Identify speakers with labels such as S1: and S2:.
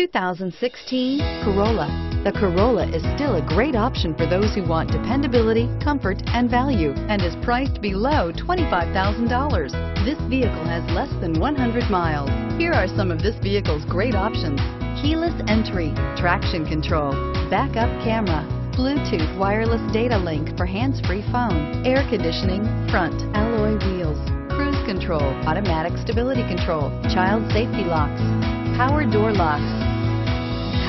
S1: 2016 Corolla. The Corolla is still a great option for those who want dependability, comfort, and value, and is priced below $25,000. This vehicle has less than 100 miles. Here are some of this vehicle's great options. Keyless entry, traction control, backup camera, Bluetooth wireless data link for hands-free phone, air conditioning, front, alloy wheels, cruise control, automatic stability control, child safety locks, power door locks.